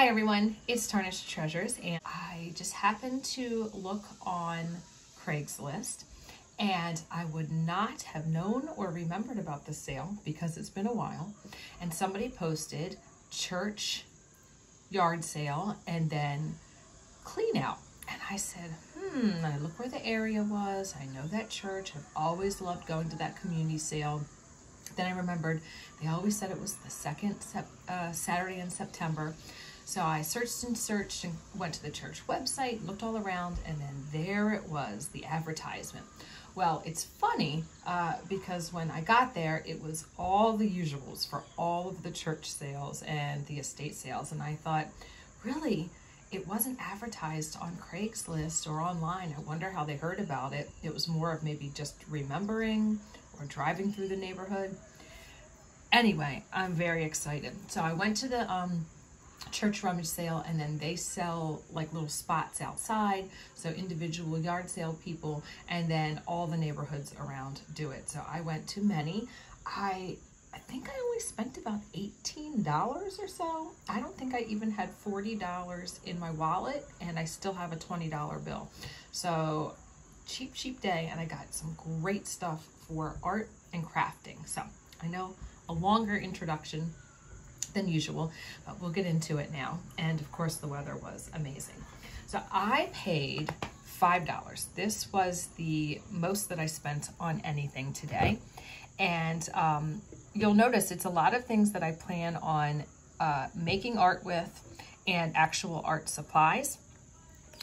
Hi everyone, it's Tarnished Treasures and I just happened to look on Craigslist and I would not have known or remembered about the sale because it's been a while and somebody posted church yard sale and then clean out. And I said hmm I look where the area was. I know that church. I've always loved going to that community sale. Then I remembered they always said it was the second uh, Saturday in September so I searched and searched and went to the church website, looked all around, and then there it was, the advertisement. Well, it's funny uh, because when I got there, it was all the usuals for all of the church sales and the estate sales. And I thought, really, it wasn't advertised on Craigslist or online. I wonder how they heard about it. It was more of maybe just remembering or driving through the neighborhood. Anyway, I'm very excited. So I went to the um, church rummage sale and then they sell like little spots outside. So individual yard sale people and then all the neighborhoods around do it. So i went to many. I i think i only spent about $18 or so. I don't think i even had $40 in my wallet and i still have a $20 bill. So cheap cheap day and i got some great stuff for art and crafting. So i know a longer introduction than usual, but we'll get into it now. And of course, the weather was amazing. So I paid $5. This was the most that I spent on anything today. And um, you'll notice it's a lot of things that I plan on uh, making art with and actual art supplies.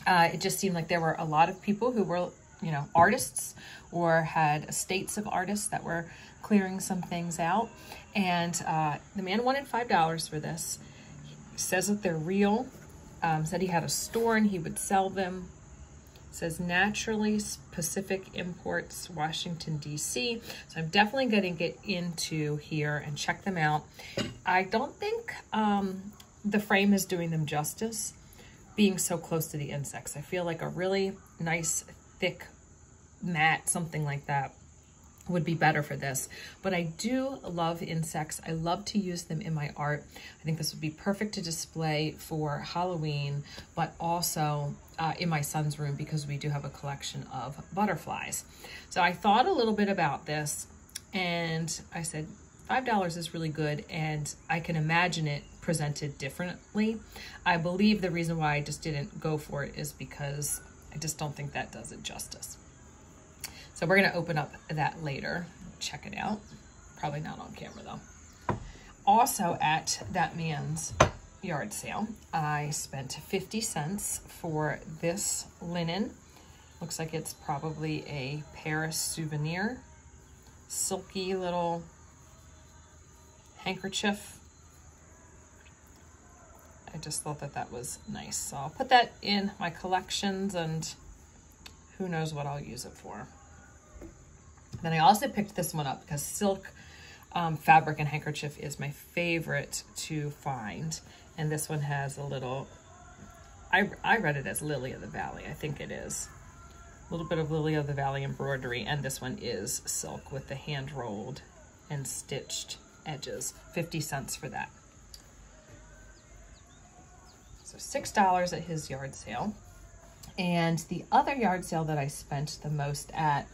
Uh, it just seemed like there were a lot of people who were, you know, artists or had estates of artists that were clearing some things out. And uh, the man wanted $5 for this. He says that they're real. Um, said he had a store and he would sell them. says Naturally Pacific Imports, Washington, D.C. So I'm definitely going to get into here and check them out. I don't think um, the frame is doing them justice being so close to the insects. I feel like a really nice, thick mat, something like that, would be better for this. But I do love insects. I love to use them in my art. I think this would be perfect to display for Halloween, but also uh, in my son's room because we do have a collection of butterflies. So I thought a little bit about this and I said, $5 is really good and I can imagine it presented differently. I believe the reason why I just didn't go for it is because I just don't think that does it justice. So we're gonna open up that later, check it out. Probably not on camera though. Also at that man's yard sale, I spent 50 cents for this linen. Looks like it's probably a Paris souvenir. Silky little handkerchief. I just thought that that was nice. So I'll put that in my collections and who knows what I'll use it for. Then I also picked this one up because silk um, fabric and handkerchief is my favorite to find. And this one has a little, I, I read it as Lily of the Valley. I think it is. A little bit of Lily of the Valley embroidery. And this one is silk with the hand rolled and stitched edges. 50 cents for that. So $6 at his yard sale. And the other yard sale that I spent the most at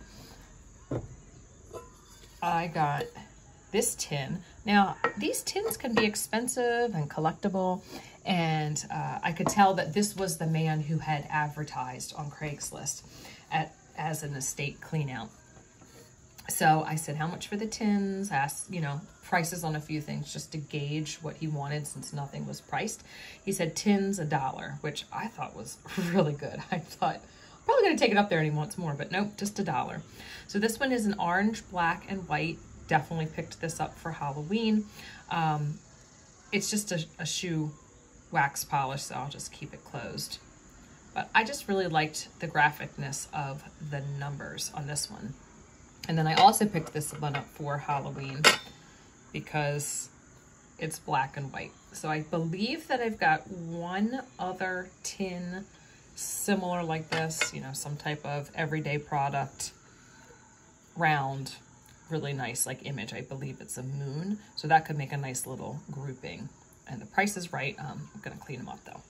I got this tin. Now, these tins can be expensive and collectible, and uh, I could tell that this was the man who had advertised on Craigslist at, as an estate cleanout. So I said, how much for the tins? I Asked, you know, prices on a few things just to gauge what he wanted since nothing was priced. He said tins a dollar, which I thought was really good. I thought, Probably going to take it up there and he wants more, but nope, just a dollar. So this one is an orange, black, and white. Definitely picked this up for Halloween. Um, it's just a, a shoe wax polish, so I'll just keep it closed. But I just really liked the graphicness of the numbers on this one. And then I also picked this one up for Halloween because it's black and white. So I believe that I've got one other tin similar like this, you know, some type of everyday product, round, really nice like image. I believe it's a moon. So that could make a nice little grouping and the price is right. Um, I'm going to clean them up though.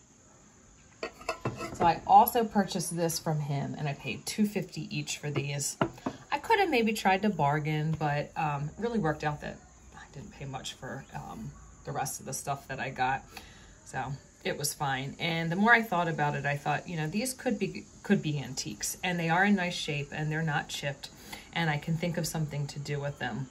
So I also purchased this from him and I paid 250 each for these. Could have maybe tried to bargain, but um, really worked out that I didn't pay much for um, the rest of the stuff that I got. So it was fine. And the more I thought about it, I thought, you know, these could be could be antiques and they are in nice shape and they're not chipped and I can think of something to do with them.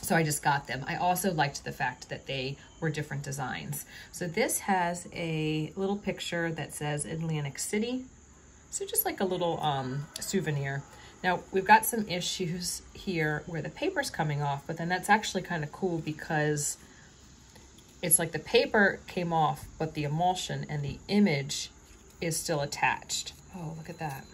So I just got them. I also liked the fact that they were different designs. So this has a little picture that says Atlantic City. So just like a little um, souvenir. Now we've got some issues here where the paper's coming off, but then that's actually kind of cool because it's like the paper came off, but the emulsion and the image is still attached. Oh, look at that.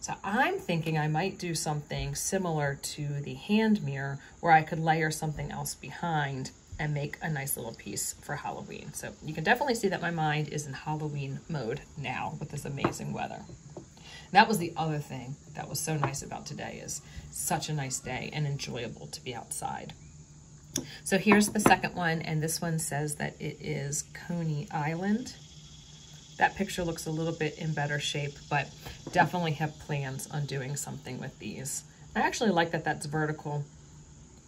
So I'm thinking I might do something similar to the hand mirror where I could layer something else behind and make a nice little piece for Halloween. So you can definitely see that my mind is in Halloween mode now with this amazing weather. That was the other thing that was so nice about today is such a nice day and enjoyable to be outside. So here's the second one, and this one says that it is Coney Island. That picture looks a little bit in better shape, but definitely have plans on doing something with these. I actually like that that's vertical,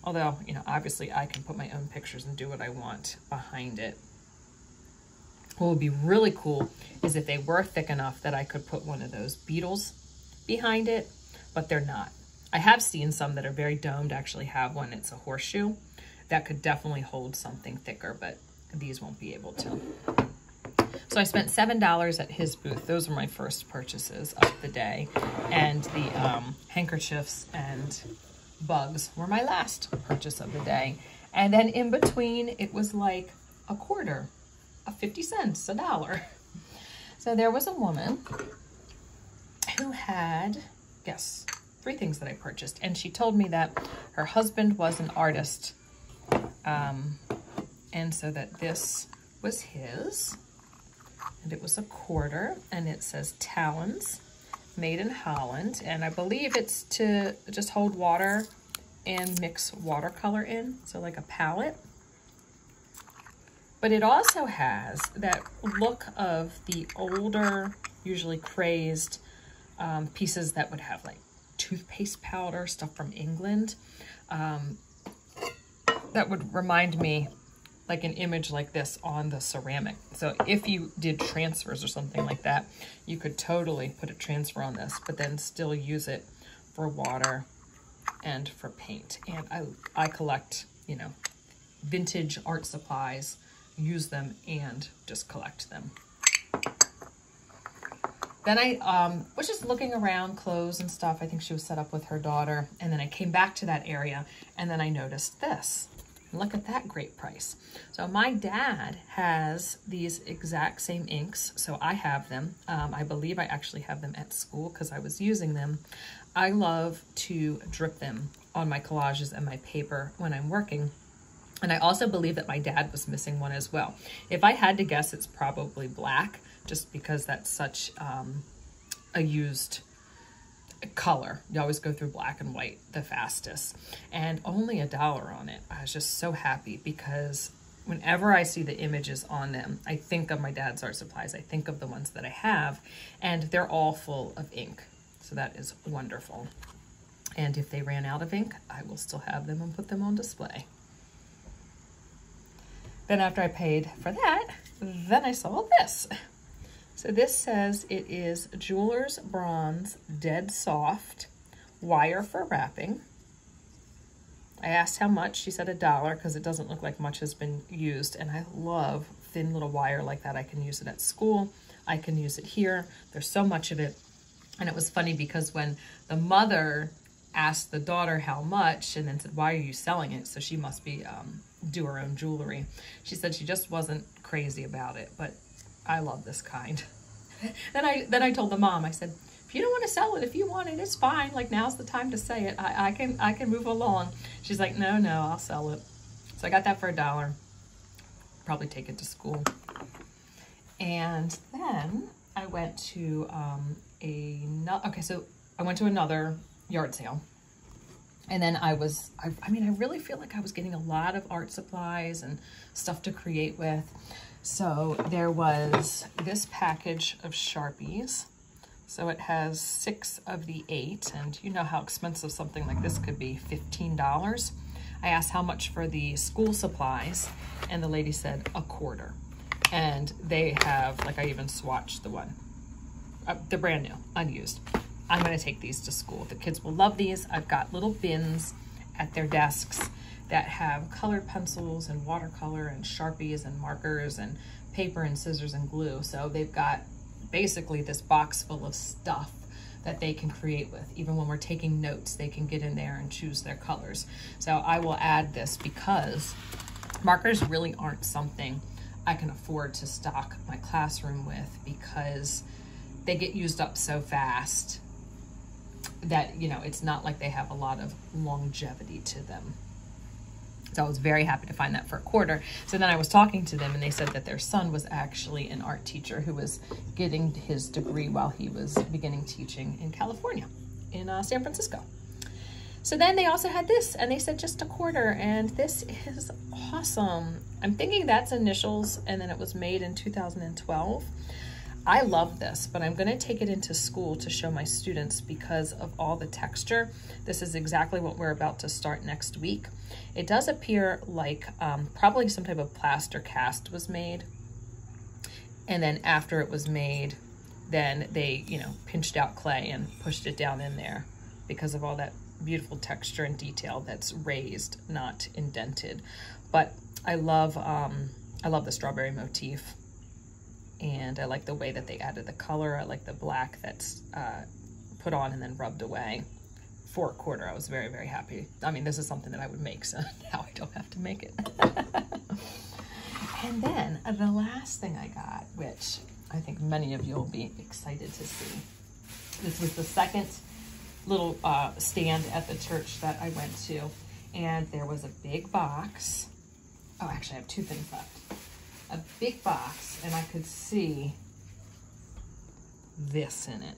although, you know, obviously I can put my own pictures and do what I want behind it. What would be really cool is if they were thick enough that I could put one of those beetles behind it, but they're not. I have seen some that are very domed actually have one. It's a horseshoe that could definitely hold something thicker, but these won't be able to. So I spent $7 at his booth. Those were my first purchases of the day. And the um, handkerchiefs and bugs were my last purchase of the day. And then in between, it was like a quarter, 50 cents, a dollar. So there was a woman who had, guess, three things that I purchased. And she told me that her husband was an artist um, and so that this was his. And it was a quarter. And it says Talens, made in Holland. And I believe it's to just hold water and mix watercolor in. So like a palette. But it also has that look of the older, usually crazed um, pieces that would have like toothpaste powder, stuff from England. Um, that would remind me like an image like this on the ceramic. So if you did transfers or something like that, you could totally put a transfer on this, but then still use it for water and for paint. And I, I collect, you know, vintage art supplies, use them and just collect them. Then I um, was just looking around clothes and stuff. I think she was set up with her daughter. And then I came back to that area and then I noticed this. Look at that great price. So my dad has these exact same inks, so I have them. Um, I believe I actually have them at school because I was using them. I love to drip them on my collages and my paper when I'm working. And I also believe that my dad was missing one as well. If I had to guess, it's probably black, just because that's such um, a used color. You always go through black and white the fastest. And only a dollar on it. I was just so happy because whenever I see the images on them, I think of my dad's art supplies. I think of the ones that I have, and they're all full of ink. So that is wonderful. And if they ran out of ink, I will still have them and put them on display. Then after I paid for that, then I saw this. So this says it is Jeweler's Bronze Dead Soft Wire for Wrapping. I asked how much. She said a dollar because it doesn't look like much has been used. And I love thin little wire like that. I can use it at school. I can use it here. There's so much of it. And it was funny because when the mother asked the daughter how much and then said, why are you selling it? So she must be um, do her own jewelry. She said she just wasn't crazy about it, but I love this kind. then I then I told the mom, I said, if you don't want to sell it, if you want it, it's fine. Like now's the time to say it. I, I can I can move along. She's like, no, no, I'll sell it. So I got that for a dollar. Probably take it to school. And then I went to um, a, okay, so I went to another yard sale. And then I was, I, I mean, I really feel like I was getting a lot of art supplies and stuff to create with. So there was this package of Sharpies. So it has six of the eight, and you know how expensive something like this could be, $15. I asked how much for the school supplies, and the lady said a quarter. And they have, like I even swatched the one. Uh, they're brand new, unused. I'm gonna take these to school. The kids will love these. I've got little bins at their desks that have colored pencils and watercolor and Sharpies and markers and paper and scissors and glue. So they've got basically this box full of stuff that they can create with. Even when we're taking notes, they can get in there and choose their colors. So I will add this because markers really aren't something I can afford to stock my classroom with because they get used up so fast that, you know, it's not like they have a lot of longevity to them. So I was very happy to find that for a quarter. So then I was talking to them and they said that their son was actually an art teacher who was getting his degree while he was beginning teaching in California, in uh, San Francisco. So then they also had this and they said just a quarter and this is awesome. I'm thinking that's initials and then it was made in 2012. I love this, but I'm gonna take it into school to show my students because of all the texture. This is exactly what we're about to start next week. It does appear like um, probably some type of plaster cast was made. And then after it was made, then they, you know, pinched out clay and pushed it down in there because of all that beautiful texture and detail that's raised, not indented. But I love, um, I love the strawberry motif and I like the way that they added the color. I like the black that's uh, put on and then rubbed away. For a quarter, I was very, very happy. I mean, this is something that I would make, so now I don't have to make it. and then uh, the last thing I got, which I think many of you will be excited to see. This was the second little uh, stand at the church that I went to, and there was a big box. Oh, actually, I have two things left a big box and I could see this in it.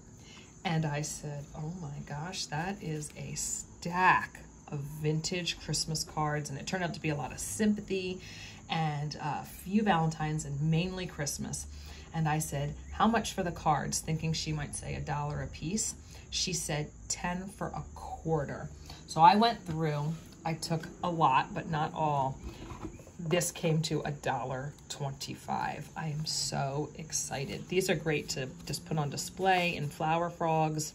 And I said, oh my gosh, that is a stack of vintage Christmas cards. And it turned out to be a lot of sympathy and uh, a few Valentines and mainly Christmas. And I said, how much for the cards? Thinking she might say a dollar a piece. She said 10 for a quarter. So I went through, I took a lot, but not all this came to a dollar 25 I am so excited. These are great to just put on display in flower frogs.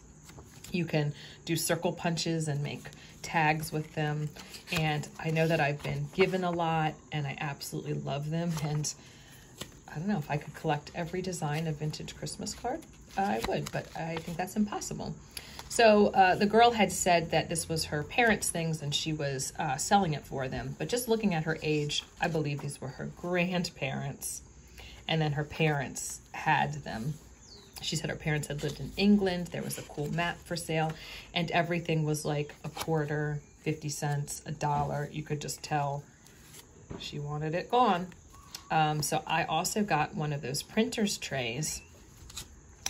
You can do circle punches and make tags with them. And I know that I've been given a lot and I absolutely love them. And I don't know if I could collect every design of vintage Christmas card, I would, but I think that's impossible. So uh, the girl had said that this was her parents' things and she was uh, selling it for them. But just looking at her age, I believe these were her grandparents. And then her parents had them. She said her parents had lived in England. There was a cool map for sale. And everything was like a quarter, 50 cents, a dollar. You could just tell she wanted it gone. Um, so I also got one of those printer's trays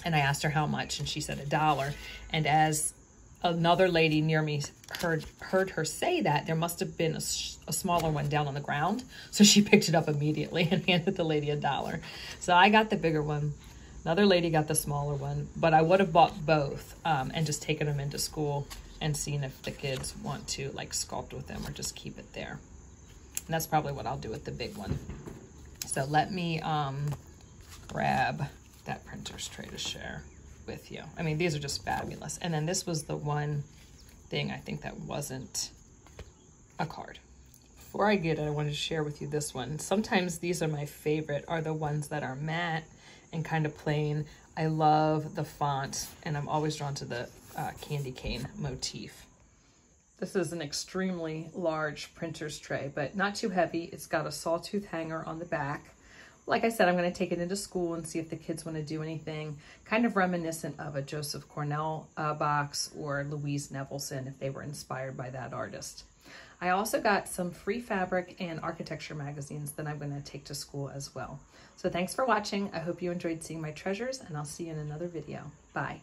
and I asked her how much, and she said a dollar. And as another lady near me heard heard her say that, there must have been a, a, smaller one down on the ground. So she picked it up immediately and handed the lady a dollar. So I got the bigger one. Another lady got the smaller one, but I would have bought both um, and just taken them into school and seen if the kids want to like sculpt with them or just keep it there. And that's probably what I'll do with the big one. So let me um, grab that printer's tray to share with you. I mean, these are just fabulous. And then this was the one thing I think that wasn't a card. Before I get it, I wanted to share with you this one. Sometimes these are my favorite, are the ones that are matte and kind of plain. I love the font, and I'm always drawn to the uh, candy cane motif. This is an extremely large printer's tray, but not too heavy. It's got a sawtooth hanger on the back like I said, I'm going to take it into school and see if the kids want to do anything kind of reminiscent of a Joseph Cornell uh, box or Louise Nevelson if they were inspired by that artist. I also got some free fabric and architecture magazines that I'm going to take to school as well. So thanks for watching. I hope you enjoyed seeing my treasures and I'll see you in another video. Bye.